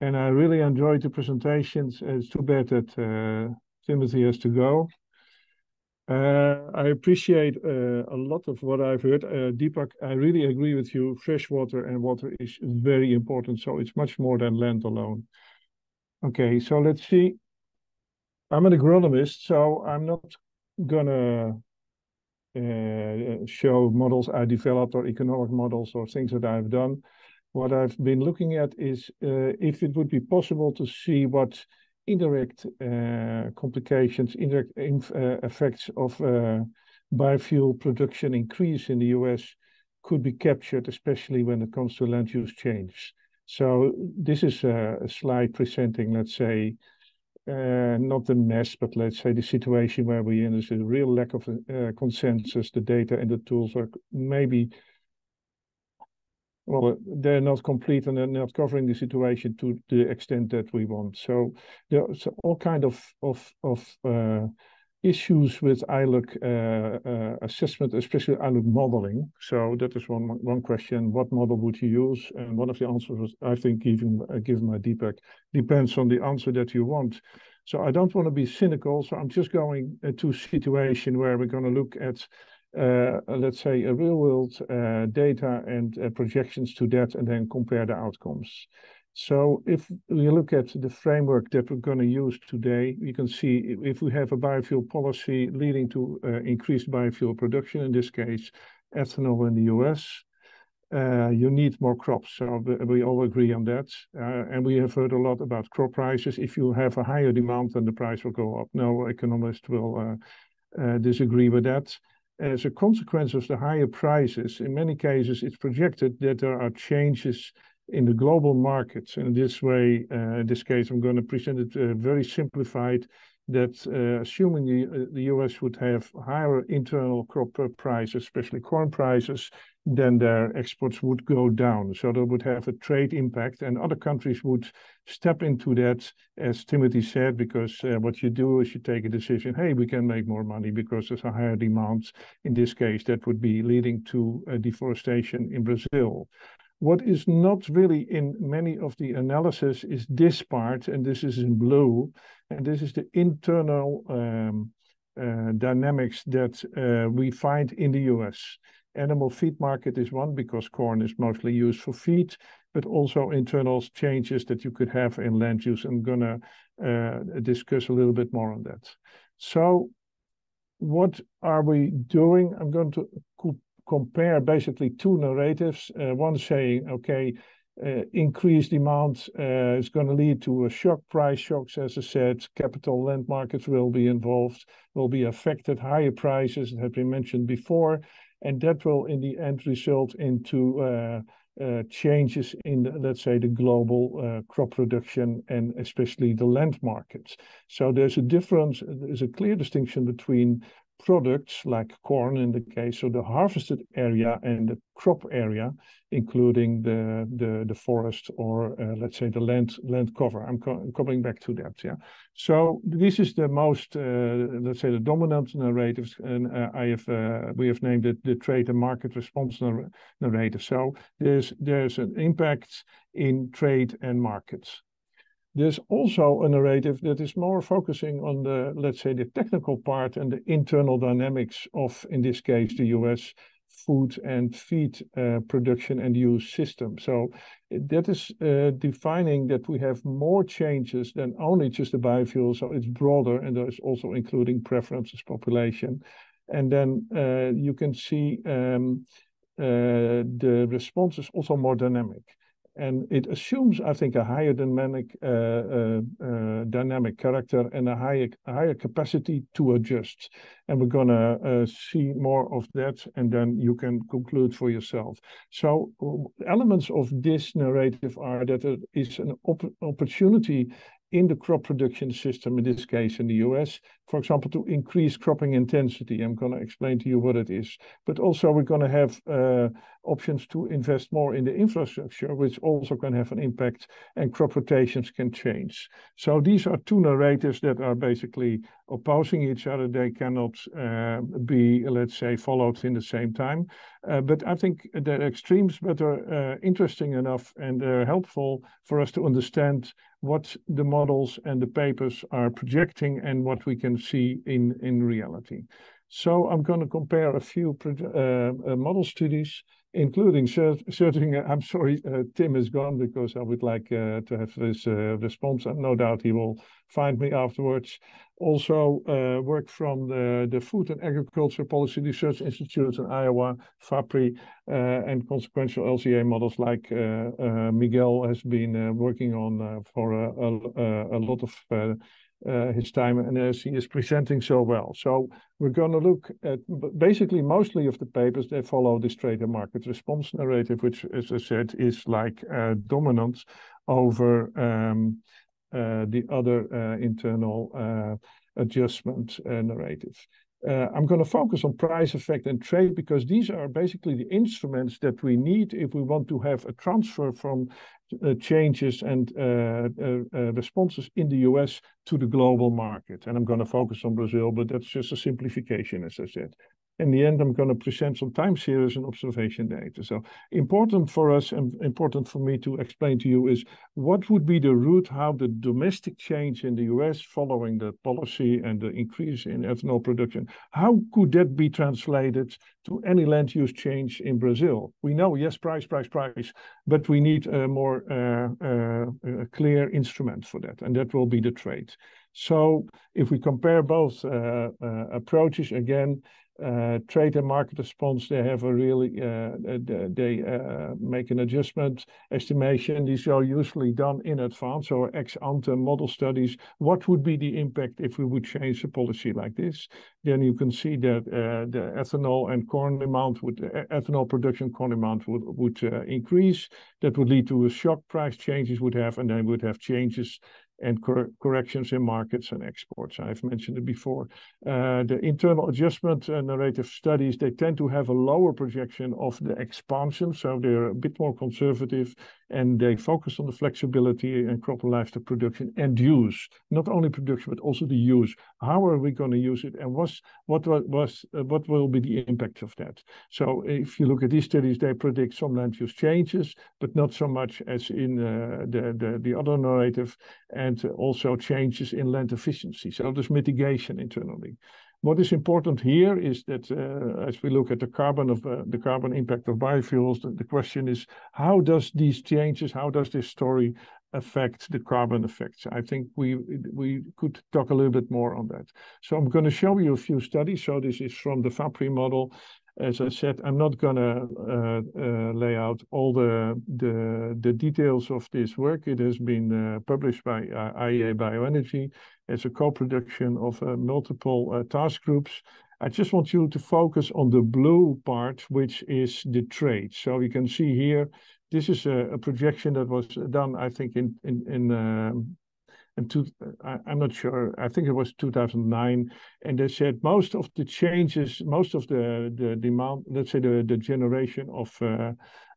and I really enjoyed the presentations. It's too bad that uh, Timothy has to go. Uh, I appreciate uh, a lot of what I've heard. Deepak, I really agree with you. Fresh water and water is very important. So it's much more than land alone. Okay, so let's see. I'm an agronomist, so I'm not gonna uh, show models I developed or economic models or things that I've done. What I've been looking at is uh, if it would be possible to see what indirect uh, complications, indirect uh, effects of biofuel production increase in the US could be captured, especially when it comes to land use change. So this is a, slide presenting, let's say, uh, not the mess, but let's say the situation where we're in. There's a real lack of uh, consensus. The data and the tools are maybe well, they're not complete and they're not covering the situation to the extent that we want. So there's all kind of of of uh, issues with ILUC uh, uh, assessment, especially ILUC modeling. So that is one one question: What model would you use? And one of the answers was, I think, even uh, given by Deepak, depends on the answer that you want. So I don't want to be cynical. So I'm just going to a situation where we're going to look at let's say, a real world uh, data and uh, projections to that, and then compare the outcomes. So if we look at the framework that we're going to use today, you can see if we have a biofuel policy leading to increased biofuel production, in this case, ethanol in the US, uh, you need more crops. So we all agree on that. Uh, and we have heard a lot about crop prices. If you have a higher demand, then the price will go up. No economist will uh, disagree with that. As a consequence of the higher prices, in many cases, it's projected that there are changes in the global markets. And in this way, uh, in this case, I'm going to present it uh, very simplified that uh, assuming the, uh, the US would have higher internal crop prices, especially corn prices, then their exports would go down. So that would have a trade impact, and other countries would step into that, as Timothy said, because uh, what you do is you take a decision, hey, we can make more money because there's a higher demand. In this case, that would be leading to deforestation in Brazil. What is not really in many of the analysis is this part, and this is in blue, and this is the internal um, uh, dynamics that uh, we find in the US. Animal feed market is one because corn is mostly used for feed, but also internal changes that you could have in land use. I'm gonna uh, discuss a little bit more on that. So what are we doing? I'm going to compare basically two narratives. Uh, one saying, okay, uh, increased demand uh, is going to lead to a shock, price shocks, as I said. Capital land markets will be involved, will be affected, higher prices, have been mentioned before, and that will in the end result into uh, uh, changes in, the, let's say, the global uh, crop production and especially the land markets. So there's a difference, there's a clear distinction between products like corn in the case of the harvested area and the crop area, including the the, the forest or uh, let's say the land land cover. I'm co coming back to that. Yeah. So this is the most uh, let's say the dominant narratives, and uh, I have uh, we have named it the trade and market response narrative. So there's there's an impact in trade and markets. There's also a narrative that is more focusing on the, let's say, the technical part and the internal dynamics of, in this case, the US food and feed uh, production and use system. So that is uh, defining that we have more changes than only just the biofuel. So it's broader and there's also including preferences population. And then uh, you can see um, uh, the response is also more dynamic and it assumes, I think, a higher dynamic uh, uh, uh, dynamic character and a higher higher capacity to adjust. And we're gonna uh, see more of that, and then you can conclude for yourself. So elements of this narrative are that it is an op opportunity in the crop production system, in this case in the US, for example, to increase cropping intensity. I'm going to explain to you what it is. But also we're going to have uh, options to invest more in the infrastructure, which also can have an impact and crop rotations can change. So these are two narratives that are basically opposing each other. They cannot uh, be, let's say, followed in the same time. Uh, but I think they're extremes, but are uh, interesting enough and they're helpful for us to understand what the models and the papers are projecting and what we can see in, in reality. So I'm going to compare a few uh, uh, model studies including Searchinger, I'm sorry, uh, Tim is gone because I would like uh, to have his uh, response, and no doubt he will find me afterwards. Also, uh, work from the, the Food and Agriculture Policy Research Institute in Iowa, FAPRI, uh, and consequential LCA models like uh, Miguel has been working on for a, a, a, lot of uh, his time and as he is presenting so well. So we're going to look at basically mostly of the papers that follow this trade and market response narrative, which, as I said, is like uh, dominant over um, uh, the other uh, internal uh, adjustment narrative. Uh, I'm going to focus on price effect and trade because these are basically the instruments that we need if we want to have a transfer from uh, changes and uh, uh, uh responses in the US to the global market. And I'm going to focus on Brazil, but that's just a simplification, as I said in the end, I'm going to present some time series and observation data. So important for us and important for me to explain to you is what would be the route, how the domestic change in the US following the policy and the increase in ethanol production, how could that be translated to any land use change in Brazil? We know, yes, price, price, price, but we need a more uh, uh, a clear instrument for that, and that will be the trade. So if we compare both uh, uh approaches, again, uh, trade and market response, they have a really, they make an adjustment estimation. These are usually done in advance or ex ante model studies. What would be the impact if we would change a policy like this? Then you can see that the ethanol and corn demand would, ethanol production corn would, would increase. That would lead to a shock price changes would have, and then would have changes and cor corrections in markets and exports. I've mentioned it before. Uh, the internal adjustment uh, narrative studies, they tend to have a lower projection of the expansion, so they're a bit more conservative and they focus on the flexibility and crop and livestock production and use, not only production, but also the use. How are we going to use it and what's, what was, uh, what will be the impact of that? So if you look at these studies, they predict some land use changes, but not so much as in uh, the, the, the other narrative. And also changes in land efficiency. So there's mitigation internally. What is important here is that uh, as we look at the carbon of uh, the carbon impact of biofuels, the, the, question is how does these changes, how does this story affect the carbon effects? I think we we could talk a little bit more on that. So I'm going to show you a few studies. So this is from the FAPRI model as I said, I'm not going to uh, uh, lay out all the, the, the details of this work. It has been uh, published by uh, IEA Bioenergy as a co-production of uh, multiple uh, task groups. I just want you to focus on the blue part, which is the trade. So you can see here, this is a, a projection that was done, I think, in in in um, and two, I, am not sure, I think it was 2009, and they said most of the changes, most of the, the demand, let's say the, the generation of uh,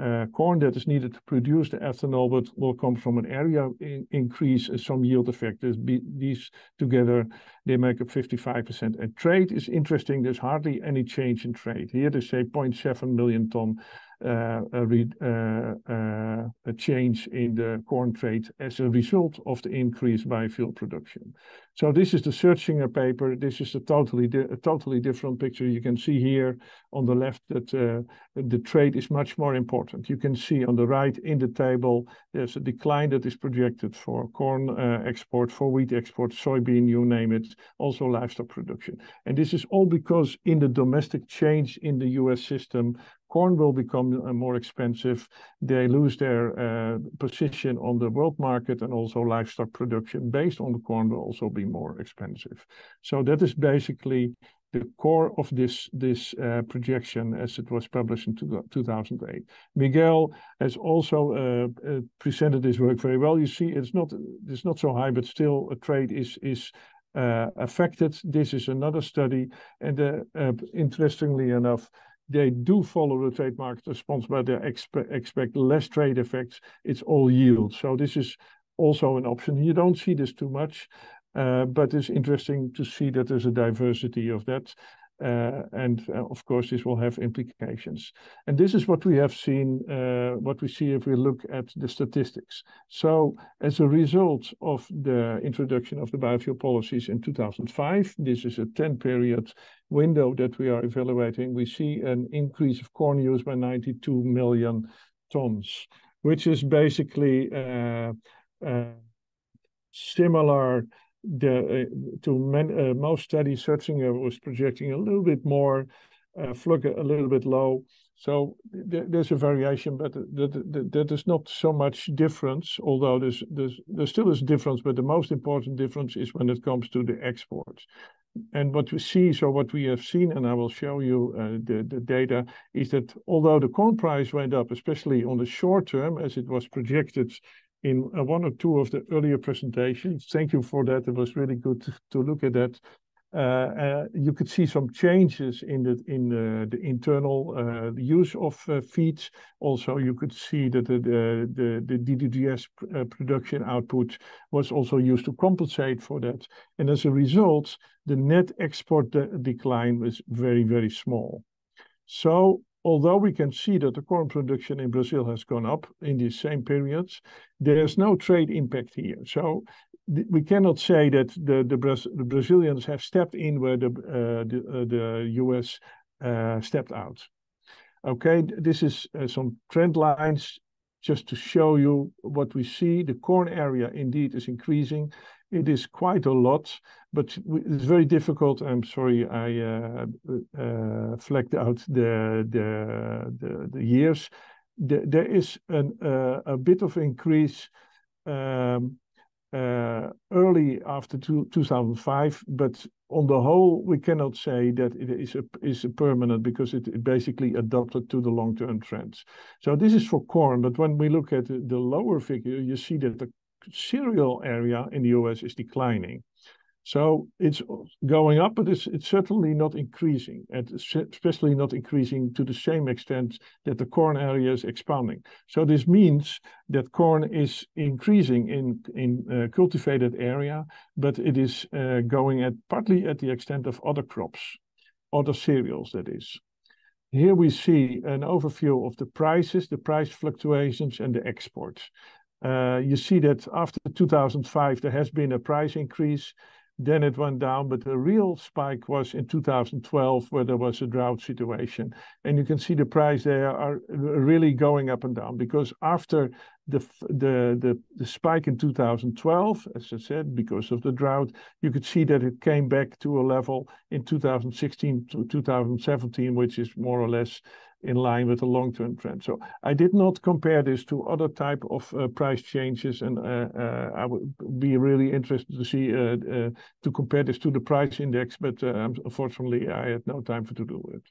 uh, corn that is needed to produce the ethanol but will come from an area in, increase some yield effect. Be, these together, they make up 55%. And trade is interesting. There's hardly any change in trade. Here they say 0.7 million ton uh, a, uh, uh, a change in the corn trade as a result of the increased biofuel production. So this is the Searchinger paper. This is a totally a totally different picture. You can see here on the left that uh, the trade is much more important. You can see on the right in the table there's a decline that is projected for corn uh, export, for wheat export, soybean, you name it, also livestock production. And this is all because in the domestic change in the U.S. system, corn will become uh, more expensive. They lose their uh, position on the world market, and also livestock production based on the corn will also be more expensive. So that is basically the core of this this uh, projection as it was published in two, 2008. Miguel has also uh, uh, presented this work very well. You see, it's not it's not so high, but still a trade is is affected. This is another study, and uh, uh, interestingly enough, they do follow the trade market response, but they expe expect less trade effects. It's all yield. So this is also an option. You don't see this too much, uh, but it's interesting to see that there's a diversity of that. Uh, and uh, of course, this will have implications. And this is what we have seen, uh, what we see if we look at the statistics. So, as a result of the introduction of the biofuel policies in 2005, this is a 10 period window that we are evaluating, we see an increase of corn use by 92 million tons, which is basically uh, uh, similar the uh, to men, uh, most studies, Searchinger was projecting a little bit more, uh, a little bit low. So th there's a variation, but there is not so much difference. Although there's there's there still is a difference, but the most important difference is when it comes to the exports. And what we see, so what we have seen, and I will show you uh, the, the data, is that although the corn price went up, especially on the short term, as it was projected in uh, one or two of the earlier presentations. Thank you for that. It was really good to, look at that. Uh, uh, you could see some changes in the in the, the internal use of feeds. Also, you could see that the DDGS pr production output was also used to compensate for that. And as a result, the net export de decline was very very small. So although we can see that the corn production in Brazil has gone up in these same periods, there's no trade impact here. So we cannot say that the, the, the Brazilians have stepped in where the, uh, the, uh, the US uh, stepped out. Okay, this is uh, some trend lines just to show you what we see. The corn area indeed is increasing. It is quite a lot, but it's very difficult. I'm sorry, I uh, uh, flagged out the the the, the years. The, there is an, uh, a bit of increase um, uh, early after two, 2005, but on the whole, we cannot say that it is a is a permanent because it, it basically adapted to the long-term trends. So this is for corn, but when we look at the lower figure, you see that the cereal area in the US is declining. So it's going up, but it's, it's certainly not increasing, and especially not increasing to the same extent that the corn area is expanding. So this means that corn is increasing in in uh, cultivated area, but it is uh, going at partly at the extent of other crops, other cereals, that is. Here we see an overview of the prices, the price fluctuations, and the exports. Uh, you see that after 2005, there has been a price increase, then it went down, but the real spike was in 2012, where there was a drought situation. And you can see the price there are really going up and down, because after the the the spike in 2012, as I said, because of the drought, you could see that it came back to a level in 2016 to 2017, which is more or less in line with the long-term trend. So I did not compare this to other type of uh, price changes, and uh, uh, I would be really interested to see to compare this to the price index, but unfortunately, I had no time for to do it.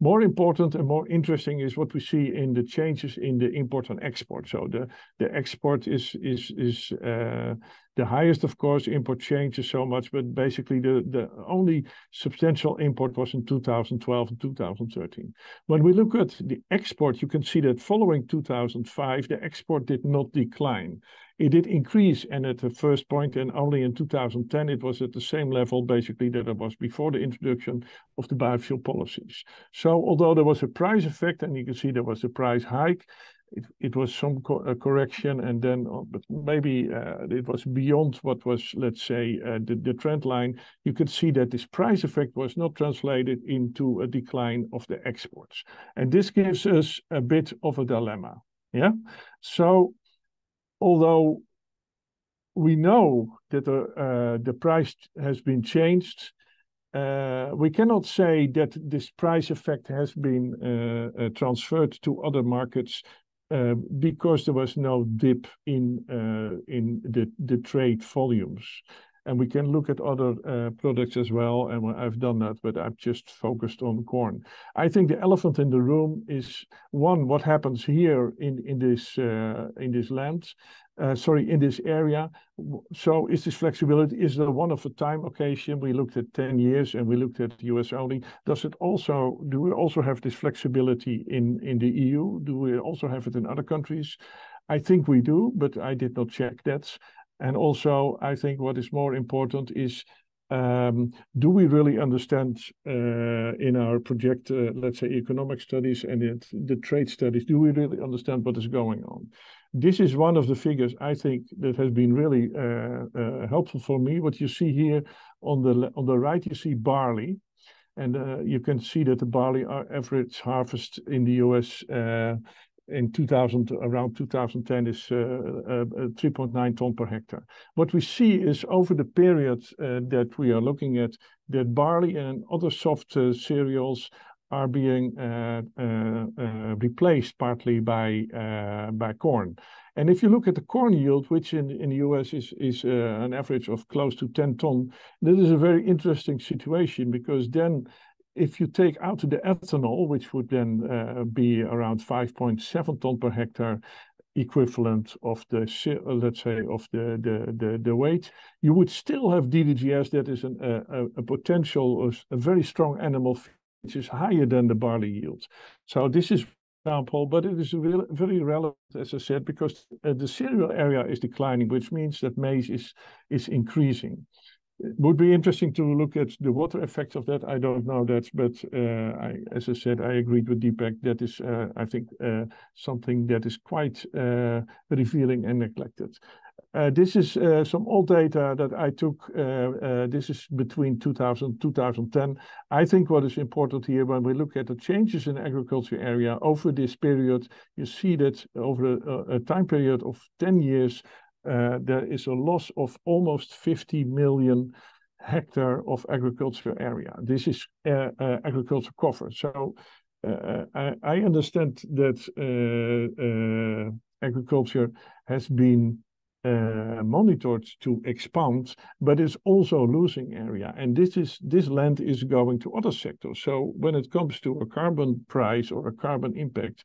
More important and more interesting is what we see in the changes in the import and export. So the the export is is is the highest, of course. Import changes so much, but basically the the only substantial import was in 2012 and 2013. When we look at the export, you can see that following 2005, the export did not decline. It did increase, and at the first point, and only in 2010, it was at the same level basically that it was before the introduction of the biofuel policies. So although there was a price effect, and you can see there was a price hike, it, it was some co correction, and then uh, but maybe uh, it was beyond what was, let's say, uh, the, the trend line. You could see that this price effect was not translated into a decline of the exports, and this gives us a bit of a dilemma. Yeah, so although we know that the, uh, the price has been changed, uh, we cannot say that this price effect has been uh, uh transferred to other markets because there was no dip in uh, in the, the trade volumes. and we can look at other uh, products as well. And I've done that, but I've just focused on corn. I think the elephant in the room is one: what happens here in in this uh, in this land, uh, sorry, in this area. So is this flexibility, is there one of a time occasion? We looked at 10 years and we looked at the US only. Does it also, do we also have this flexibility in, in the EU? Do we also have it in other countries? I think we do, but I did not check that. And also, I think what is more important is um, do we really understand uh, in our project, uh, let's say economic studies and it, the trade studies, do we really understand what is going on? This is one of the figures I think that has been really uh, uh helpful for me. What you see here on the on the right, you see barley, and uh, you can see that the barley average harvest in the U.S. Uh, in 2000 around 2010 is 3.9 ton per hectare. What we see is over the period that we are looking at, that barley and other soft cereals are being uh, uh, uh, replaced partly by by corn. And if you look at the corn yield, which in, the US is, is an average of close to 10 ton, that is a very interesting situation because then if you take out the ethanol, which would then be around 5.7 ton per hectare, equivalent of the let's say of the the the, the weight, you would still have DDGS that is an, a, a potential a very strong animal which is higher than the barley yield. So this is example, but it is very relevant, as I said, because uh, the cereal area is declining, which means that maize is is increasing. It would be interesting to look at the water effects of that. I don't know that, but uh, I, as I said, I agreed with Deepak. That is, uh, I think, uh, something that is quite uh, revealing and neglected. Uh, this is uh, some old data that I took. Uh, uh, this is between 2000 2010. I think what is important here when we look at the changes in agriculture area over this period, you see that over a, a time period of 10 years, uh, there is a loss of almost 50 million hectare of agriculture area. This is uh, agriculture cover. So I, I, understand that agriculture has been uh, monitored to expand, but it's also losing area. And this is this land is going to other sectors. So when it comes to a carbon price or a carbon impact,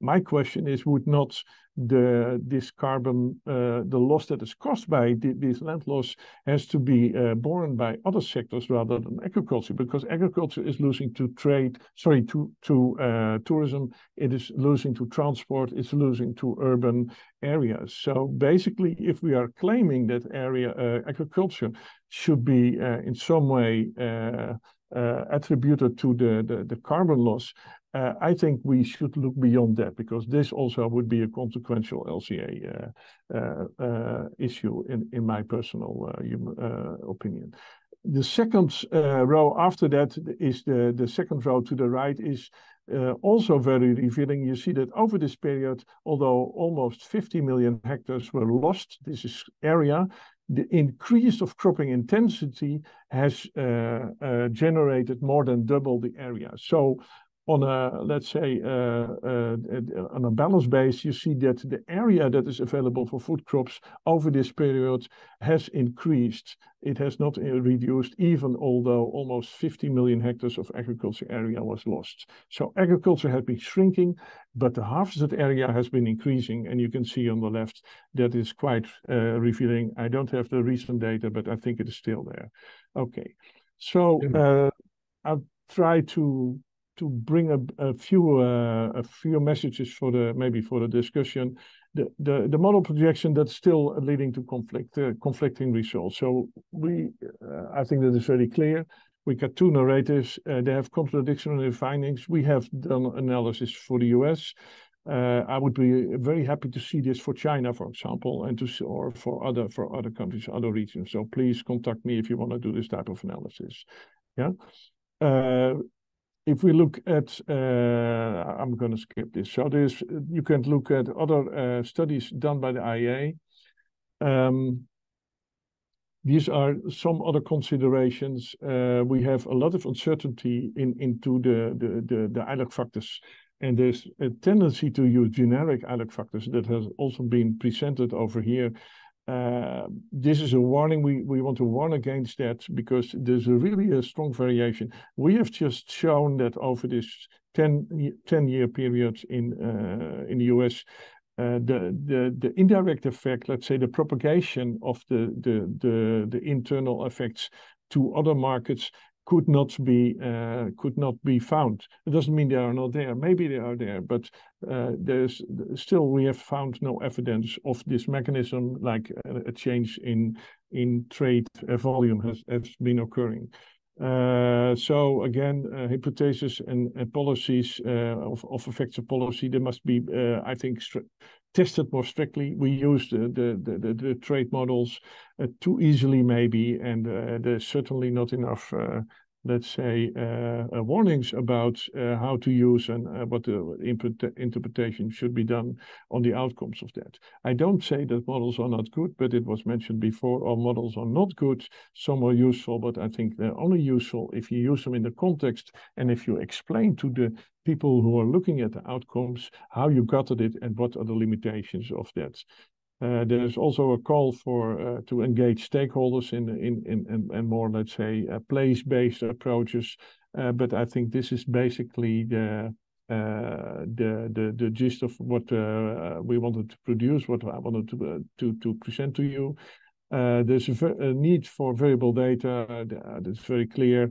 my question is, would not the this carbon, uh, the loss that is caused by the, this land loss has to be uh, borne by other sectors rather than agriculture, because agriculture is losing to trade, sorry, to to uh, tourism, it is losing to transport, it's losing to urban areas. So basically, if we are claiming that area uh, agriculture should be uh, in some way uh, uh, attributed to the, the, the carbon loss, I think we should look beyond that because this also would be a consequential LCA uh, uh, uh, issue in, my personal uh, opinion. The second row after that is the, second row to the right is also very revealing. You see that over this period, although almost 50 million hectares were lost, this is area, the increase of cropping intensity has uh, uh, generated more than double the area. So on a, let's say, uh, uh, on a balance base, you see that the area that is available for food crops over this period has increased. It has not uh, reduced, even although almost 50 million hectares of agriculture area was lost. So agriculture has been shrinking, but the harvested area has been increasing. And you can see on the left that is quite uh, revealing. I don't have the recent data, but I think it is still there. Okay. So uh, I'll try to to bring a, a few uh, a few messages for the maybe for the discussion. The, the, the model projection that's still leading to conflict uh, conflicting results. So we uh, I think that is very clear. We got two narratives. Uh, they have contradictory findings. We have done analysis for the U.S. Uh, I would be very happy to see this for China, for example, and to or for other for other countries, other regions. So please contact me if you want to do this type of analysis. Yeah. Uh, if we look at, uh, I'm going to skip this. So there's, you can look at other uh, studies done by the IEA. Um, these are some other considerations. Uh, we have a lot of uncertainty in into the the the, the factors, and there's a tendency to use generic ILUC factors that has also been presented over here. Uh, this is a warning. We, we want to warn against that because there's a really a strong variation. We have just shown that over this 10, 10 year period in, uh, in the US, uh, the, the, the indirect effect, let's say the propagation of the, the, the, the internal effects to other markets could not be uh, could not be found. It doesn't mean they are not there. Maybe they are there, but uh, there's still we have found no evidence of this mechanism, like a, a change in in trade volume has has been occurring. Uh, so again, uh, hypotheses and, and policies uh, of, of effective policy, there must be, uh, I think, tested more strictly. We use the, the, the, the trade models uh, too easily, maybe, and uh, there's certainly not enough let's say, uh, uh, warnings about uh, how to use and what the interpretation should be done on the outcomes of that. I don't say that models are not good, but it was mentioned before, our models are not good. Some are useful, but I think they're only useful if you use them in the context and if you explain to the people who are looking at the outcomes how you got at it and what are the limitations of that. Uh, there's also a call for uh, to engage stakeholders in more let's say uh, place-based approaches. Uh, but I think this is basically the uh, gist of what uh, we wanted to produce, what I wanted to present to you. there's a, a, need for variable data. that's very clear.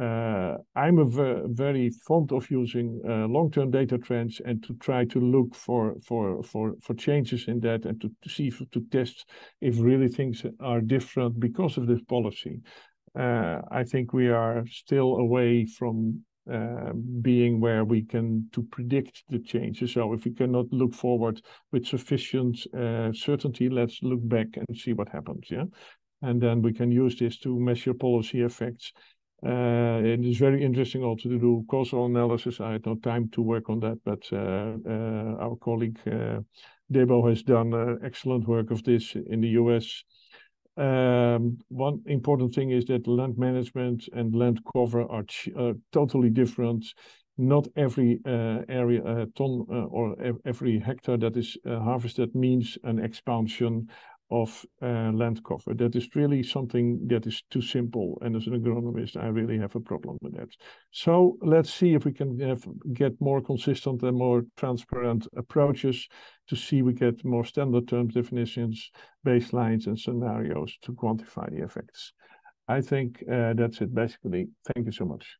Uh, I'm a very fond of using uh, long-term data trends and to try to look for for for for changes in that and to, to see to test if really things are different because of this policy. Uh, I think we are still away from uh, being where we can to predict the changes. So if we cannot look forward with sufficient uh, certainty, let's look back and see what happens. Yeah, and then we can use this to measure policy effects it is very interesting also to do causal analysis. I had no time to work on that, but uh, uh, our colleague Debo has done excellent work of this in the US. Um, one important thing is that land management and land cover are uh, totally different. Not every uh, area, uh, ton or every hectare that is harvested means an expansion of uh, land cover. That is really something that is too simple. And as an agronomist, I really have a problem with that. So let's see if we can have, get more consistent and more transparent approaches to see we get more standard terms definitions, baselines, and scenarios to quantify the effects. I think uh, that's it basically. Thank you so much.